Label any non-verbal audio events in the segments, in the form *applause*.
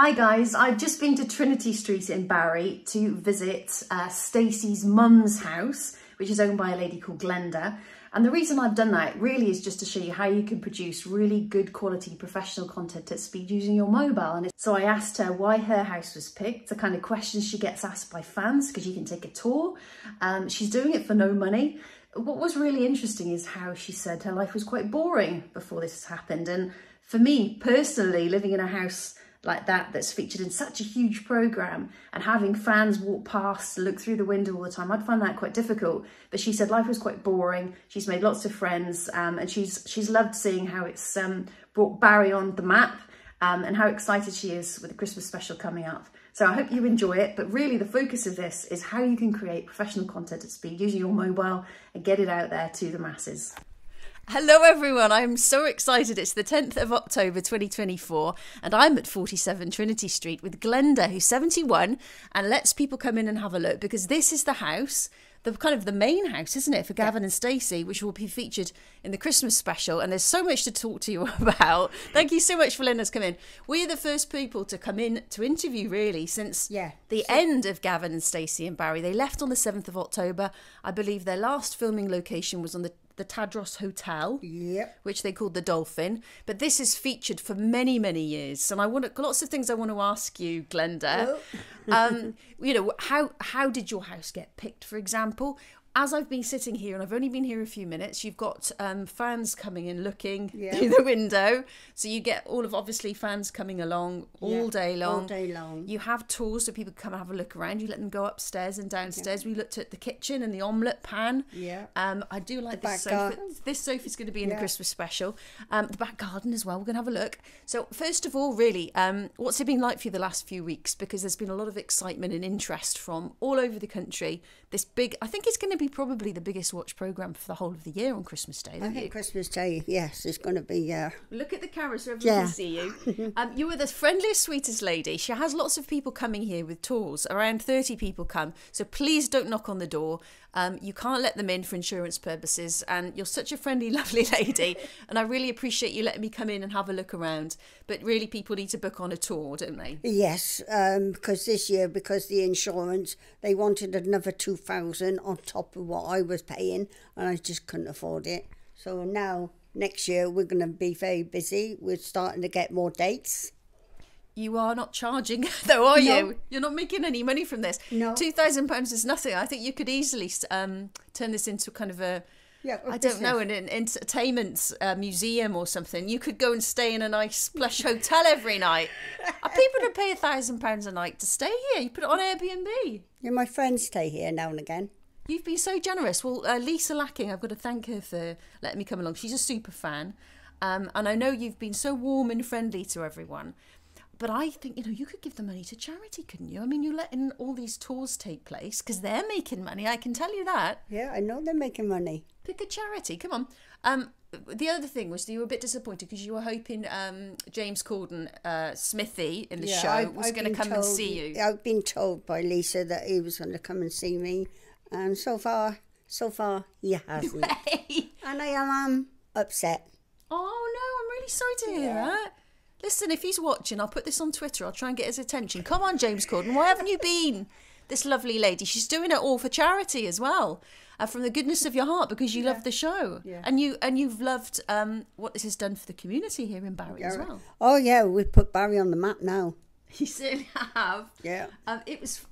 Hi guys, I've just been to Trinity Street in Barry to visit uh, Stacey's mum's house, which is owned by a lady called Glenda. And the reason I've done that really is just to show you how you can produce really good quality professional content at speed using your mobile. And so I asked her why her house was picked, the kind of questions she gets asked by fans, because you can take a tour. Um, she's doing it for no money. What was really interesting is how she said her life was quite boring before this happened. And for me personally, living in a house like that that's featured in such a huge program and having fans walk past look through the window all the time i'd find that quite difficult. But she said life was quite boring. She's made lots of friends um, and she's she's loved seeing how it's um, brought barry on the map um, and how excited she is with the christmas special coming up. So i hope you enjoy it but really the focus of this is how you can create professional content at speed using your mobile and get it out there to the masses Hello, everyone. I'm so excited. It's the 10th of October 2024, and I'm at 47 Trinity Street with Glenda, who's 71, and lets people come in and have a look because this is the house. The kind of the main house, isn't it, for Gavin yeah. and Stacey, which will be featured in the Christmas special. And there's so much to talk to you *laughs* about. Thank you so much for letting us come in. We're the first people to come in to interview, really, since yeah. the so- end of Gavin and Stacey and Barry. They left on the 7th of October. I believe their last filming location was on the the Tadross Hotel, yep. which they called the Dolphin. But this is featured for many, many years, and I want lots of things I want to ask you, Glenda. Oh. um, *laughs* you know, how how did your house get picked, for example? As I've been sitting here, and I've only been here a few minutes, you've got um, fans coming in looking *laughs* yeah. through the window. So you get all of obviously fans coming along all yeah, day long. All day long. You have tours so people come and have a look around. You let them go upstairs and downstairs. Yeah. We looked at the kitchen and the omelette pan. Yeah. Um, I do like the this sofa. Garden. This sofa is going to be in the Christmas special. Um, the back garden as well. We're going to have a look. So first of all, really, um, what's it been like for you the last few weeks? Because there's been a lot of excitement and interest from all over the country. This big, I think it's going to be probably the biggest watch program for the whole of the year on Christmas Day. I think you? Christmas Day, yes, it's going to be. Uh... Look at the camera so everyone yeah. can see you. *laughs* um, you are the friendliest, sweetest lady. She has lots of people coming here with tours. Around thirty people come, so please don't knock on the door. Um, you can't let them in for insurance purposes, and you're such a friendly, *laughs* lovely lady. and I really appreciate you letting me come in and have a look around. But really, people need to book on a tour, don't they? Yes, um, because this year, because the insurance, they wanted another two thousand on top of what I was paying, and I just couldn't afford it. So now, next year, we're going to be very busy. We're starting to get more dates. You are not charging, *laughs* though, are no. you? You're not making any money from this. No. Two thousand pounds is nothing. I think you could easily um, turn this into kind of a yeah, I don't know, an, an entertainment uh, museum or something. You could go and stay in a nice plush hotel every night. *laughs* Are people to pay a thousand pounds a night to stay here? You put it on Airbnb. Yeah, my friends stay here now and again. You've been so generous. Well, uh, Lisa Lacking, I've got to thank her for letting me come along. She's a super fan. Um, and I know you've been so warm and friendly to everyone. But I think, you know, you could give the money to charity, couldn't you? I mean, you're letting all these tours take place because they're making money. I can tell you that. Yeah, I know they're making money. Pick a charity. Come on. Um, the other thing was that you were a bit disappointed because you were hoping um, James Corden, uh, Smithy in the yeah, show, I've, was going to come told, and see you. I've been told by Lisa that he was going to come and see me, and so far, so far, he hasn't. and I am um, upset. Oh no, I'm really sorry to hear yeah. that. Listen, if he's watching, I'll put this on Twitter. I'll try and get his attention. Come on, James Corden, why haven't you been? This lovely lady, she's doing it all for charity as well, uh, from the goodness of your heart because you yeah. love the show, yeah. and you and you've loved um, what this has done for the community here in Barry yeah. as well. Oh yeah, we've put Barry on the map now. *laughs* You certainly have. Yeah. Um, it was.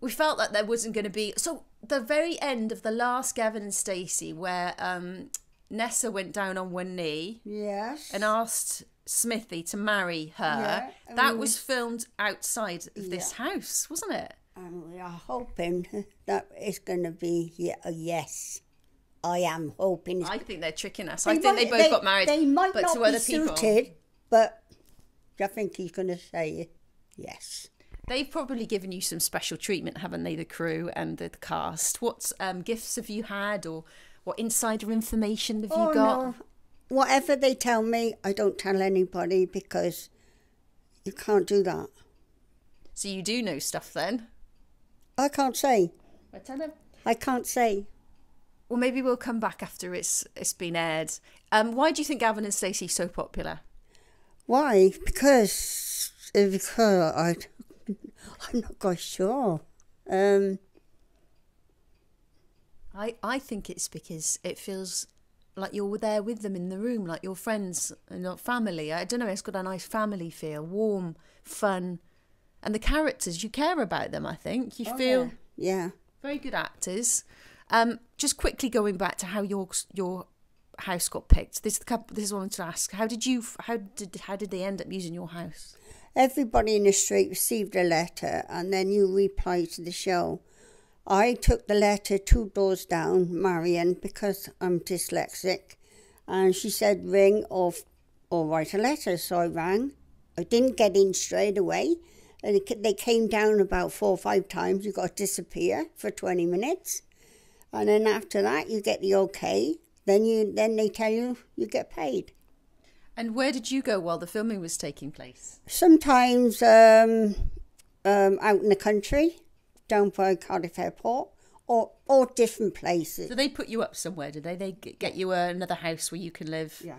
We felt that there wasn't going to be so the very end of the last Gavin and Stacey, where um, Nessa went down on one knee. Yes. And asked Smithy to marry her. Yeah, that was filmed outside of this house, wasn't it? And we are hoping *laughs* that it's going to be a yes. I am hoping. I think they're tricking us. They I think might, they both they, got married. They might but not to be other suited, people. but I think he's going to say yes. They've probably given you some special treatment, haven't they? The crew and the cast. What um, gifts have you had, or what insider information have oh, you got? No whatever they tell me, I don't tell anybody because you can't do that. So you do know stuff then? I can't say. I tell them. I can't say. Well, maybe we'll come back after it's it's been aired. Um, why do you think Gavin and Stacey so popular? Why? Because because I, I'm not quite sure. Um, I, I think it's because it feels like you're there with them in the room, like your friends and your family. I don't know, it's got a nice family feel, warm, fun. And the characters, you care about them, I think. You feel yeah. very good actors. Um, just quickly going back to how your your house got picked. This is the couple, this is what I wanted to ask. How did you how did how did they end up using your house? Everybody in the street received a letter, and then you replied to the show. I took the letter two doors down, Marion, because I'm dyslexic, and she said ring or or write a letter. So I rang. I didn't get in straight away, and they came down about four or five times. You got to disappear for twenty minutes, and then after that you get the okay. Then you then they tell you you get paid. And where did you go while the filming was taking place? Sometimes um, um, out in the country, down by Cardiff Airport, or or different places. So they put you up somewhere, did they? They get you another house where you can live. Yeah.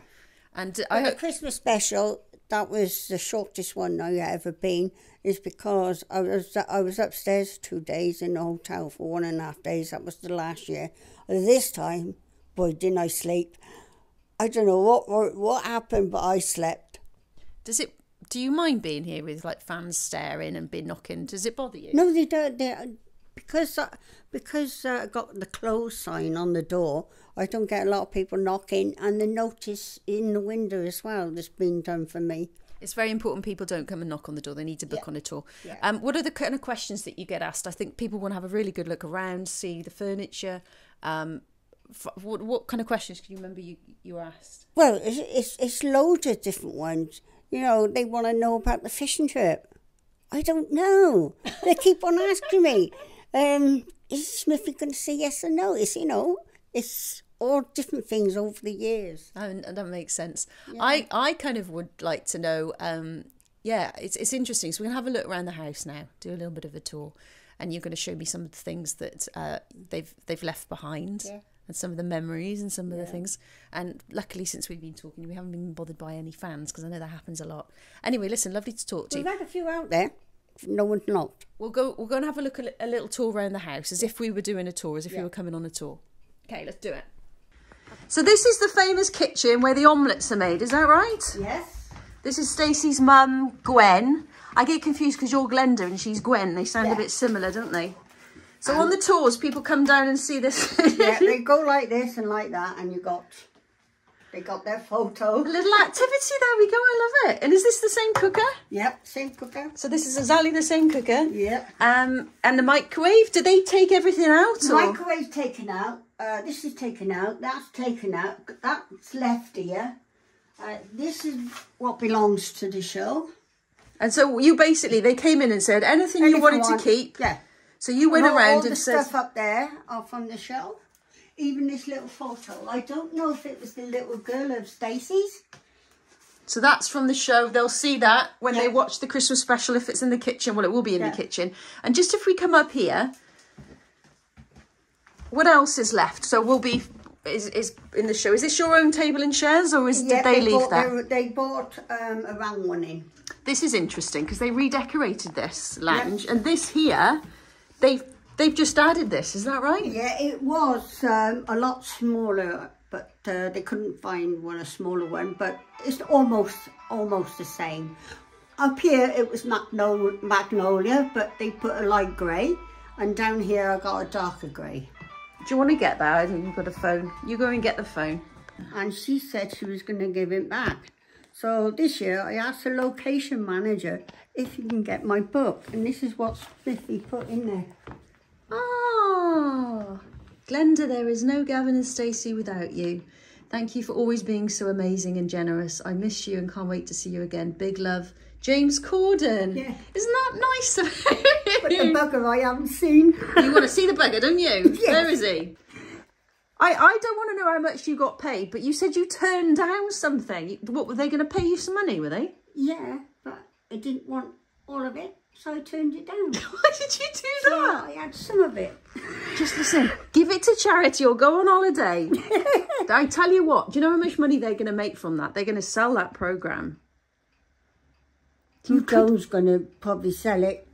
And I the Christmas special, that was the shortest one I've ever been, is because I was I was upstairs two days in the hotel for one and a half days. That was the last year. This time, boy, didn't I sleep. I don't know what what, what happened, but I slept. does it. Do you mind being here with like fans staring and being knocking? Does it bother you? No, they don't. They, because uh, because I got the close sign on the door. I don't get a lot of people knocking, and the notice in the window as well that's been done for me. It's very important people don't come and knock on the door. They need to book on a tour. Um, what are the kind of questions that you get asked? I think people want to have a really good look around, see the furniture. Um, what, what kind of questions can you remember you, you were asked? Well, it's, it's it's loads of different ones. You know, they want to know about the fishing trip. I don't know. They keep on asking me, um, "Is Smithy going to say yes or no?" It's you know, it's all different things over the years. Oh, and that makes sense. I, I kind of would like to know. Um, yeah, it's it's interesting. So we're gonna have a look around the house now, do a little bit of a tour, and you're going to show me some of the things that uh, they've they've left behind, and some of the memories and some of the things. And luckily, since we've been talking, we haven't been bothered by any fans because I know that happens a lot. Anyway, listen, lovely to talk to We've you. had a few out there. No one's knocked. We'll go. We're going to have a look at a little tour around the house, as if we were doing a tour, as if we were coming on a tour. Okay, let's do it. So this is the famous kitchen where the omelettes are made. Is that right? Yes. This is Stacey's mum, Gwen. I get confused because you're Glenda and she's Gwen. They sound a bit similar, don't they? So on the tours, people come down and see this Yeah, *laughs* they go like this and like that, and you got they got their photo. little activity. There we go. I love it. And is this the same cooker? Yep, same cooker. So this is exactly the same cooker. Yep. Um, and the microwave. Do they take everything out? The Or? microwave's taken out. Uh, this is taken out. That's taken out. That's left here. Uh, this is what belongs to the show. And so you basically, they came in and said anything you Anything wanted want- to keep. Yeah. So you went all, all around the and said, stuff up there are from the show. Even this little photo. I don't know if it was the little girl of Stacey's. So that's from the show. They'll see that when they watch the Christmas special if it's in the kitchen. Well, it will be in Yeah. the kitchen. And just if we come up here, what else is left? So we'll be is is in the show. Is this your own table and chairs, or is did they, leave bought, that? They, they bought um, a round one in. This is interesting because they redecorated this lounge, and this here, they've they've just added this. Is that right? Yeah, it was um, a lot smaller, but uh, they couldn't find one a smaller one. But it's almost almost the same. Up here it was magnolia, magnolia, but they put a light grey, and down here I got a darker grey. Do you want to get that? I think you've got a phone. You go and get the phone. And she said she was going to give it back. So this year I asked the location manager if he can get my book, and this is what Smithy put in there. Ah, Glenda, there is no Gavin and Stacey without you. Thank you for always being so amazing and generous. I miss you and can't wait to see you again. Big love, James Corden. Yeah. Isn't that nice of But the bugger I haven't seen. you want to see the bugger, don't you? *laughs* Yes. Where is he? I, I don't want to know how much you got paid, but you said you turned down something. What were they going to pay you some money? Were they? Yeah, but I didn't want all of it, so I turned it down. *laughs* Why did you do So that? I had some of it. Just listen, give it to charity or go on holiday. *laughs* I tell you what, do you know how much money they're going to make from that? They're going to sell that program. Joe's going to probably sell it.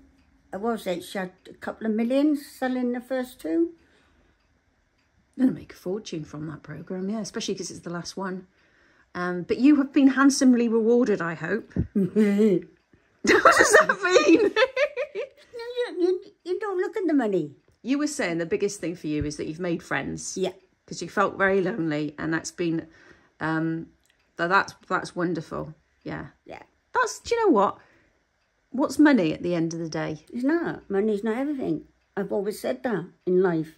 Uh, I was it? She had a couple of millions selling the first two. Going to make a fortune from that programme, yeah, especially because it's the last one. Um, but you have been handsomely rewarded, I hope. *laughs* what does that mean? No, you, you, don't look at the money. you were saying the biggest thing for you is that you've made friends. Yeah. Because you felt very lonely, and that's been, um, tha- that's that's wonderful. Yeah. Yeah. That's. Do you know what? What's money at the end of the day? It's not. Money's not everything. I've always said that in life.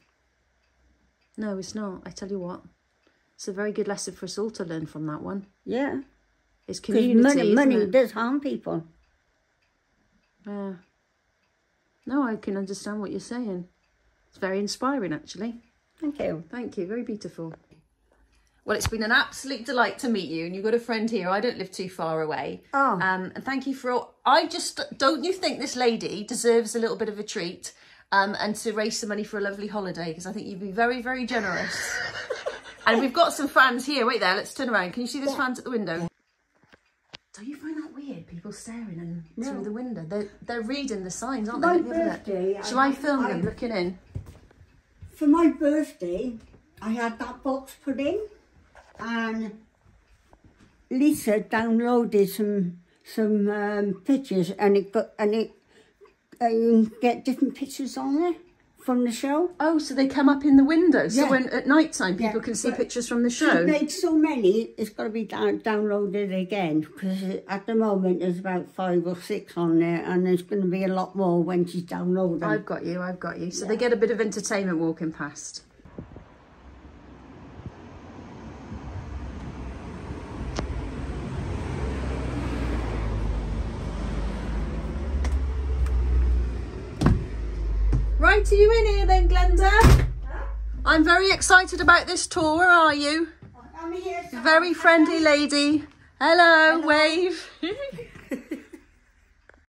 No, it's not. I tell you what, it's a very good lesson for us all to learn from that one. Yeah. It's community. money, money it? does harm people. Yeah. No, I can understand what you're saying. It's very inspiring, actually. Thank you. Thank you. Very beautiful. Well, it's been an absolute delight to meet you, and you've got a friend here. I don't live too far away. Oh. Um, and thank you for all. I just don't you think this lady deserves a little bit of a treat, um, and to raise some money for a lovely holiday because I think you'd be very, very generous. and we've got some fans here. Wait there. Let's turn around. Can you see those fans at the window? Do you find that weird? People staring in through the window. They're they're reading the signs, aren't they? My Let me have a look. birthday, Shall I- I film I- them looking in? For my birthday, I had that box put in, and Lisa downloaded some some um, pictures, and it got and it can get different pictures on there from the show. Oh, so they come up in the window. So Yeah. when at night time people Yeah, can see but pictures from the She show. made so many, it's got to be down, downloaded again because at the moment there's about five or six on there, and there's going to be a lot more when she's downloaded. them. I've got you, I've got you. So they get a bit of entertainment walking past. Are you in here then, Glenda? I'm very excited about this tour. Where are you? I'm here. Very friendly lady. Hello, wave. *laughs*